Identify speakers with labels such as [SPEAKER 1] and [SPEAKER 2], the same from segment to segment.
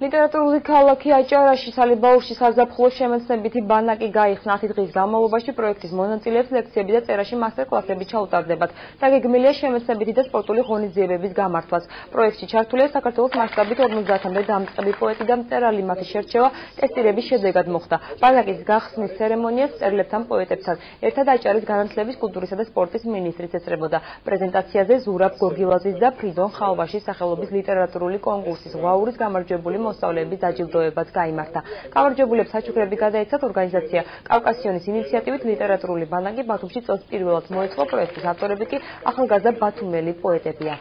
[SPEAKER 1] ლიტერატურული ქალაქი აჭარაში სალებაურში საზაფხულო შემეცნებითი ბანაკი გაიხსნა 10 დღის განმავლობაში პროექტის მონაწილეებს ლექციები და წერაში მასტერ-კლასები ჩაუტარდებათ. დაგეგმილია შემეცნებითი და სპორტული ღონისძიებების გამართვაც. პროექტში ჩართულია საქართველოს მასშტაბით 50-მდე დამწყები პოეტი და მწერალი მათი შერჩევა ტესტირების შედეგად მოხდა. ბანაკის გახსნის ცერემონიას მწერლებთან პოეტებთან ერთად აჭარის განათლების, კულტურისა და სპორტის მინისტრიც ეწრებოდა. პრეზენტაციაზე ზურაბ გორგილაძის და ფრიდონ ხალვაშის სახელობის ლიტერატურული კონკურსის ღვაურის გამარჯვებული მოსწავლეების დაჯილდოებაც გამართა. გამარჯვებულებს საჩუქრები გადაეცათ ორგანიზაცია კავკასიონის ინიციატივით ლიტერატურული ბანაკი ბათუმში წელს პირველად მოეწყო პროექტის ავტორები კი ახალგაზრდა ბათუმელი პოეტებია.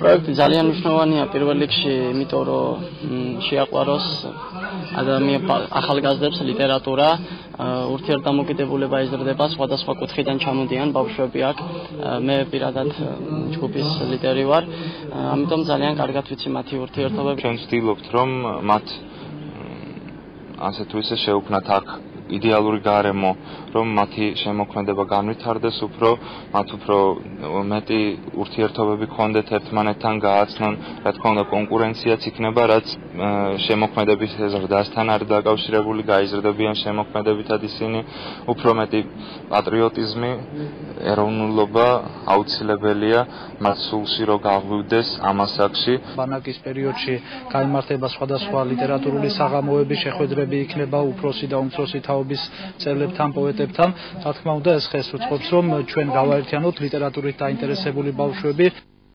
[SPEAKER 2] პროექტი ძალიან მნიშვნელოვანია პირველ რიგში, იმიტომ რომ შეაყვაროს ადამიანს ახალგაზრდებს ლიტერატურა, ურთიერთდამოკიდებულება იზრდება, სხვადასხვა კუთხიდან ჩამოდიან ბავშვები აქ. მე პირადად ჯგუფის ლიდერი ვარ, ამიტომ ძალიან კარგად ვიცი მათი ურთიერთობები.
[SPEAKER 3] ჩვენ ვცდილობთ რომ მათ ასე თუ ისე შეუქმნათ აქ იდეალური გარემო, რომ მათი შემოქმედება განვითარდეს უფრო, მათ უფრო მეტი ურთიერთობები ქონდეთ ერთმანეთთან, გააცნონ, რა თქმა უნდა, კონკურენციაც იქნება, რაც შემოქმედების ზრდასთან არის დაკავშირებული, გაიზრდებიან შემოქმედებითად ისინი, უფრო მეტი პატრიოტიზმი, ეროვნულობა აუცილებელია მათ სულში რომ გაღვივდეს ამ ასაკში.
[SPEAKER 4] ბანაკის პერიოდში გამართება სხვადასხვა ლიტერატურული საღამოების შეხვედრები იქნება უფროსი და უმცროსი თაობის წევრებთან, პოეტებთან. რა თქმა უნდა, ეს ხეს უცხობს, რომ ჩვენ გავაერთიანოთ ლიტერატურით დაინტერესებული ბავშვები.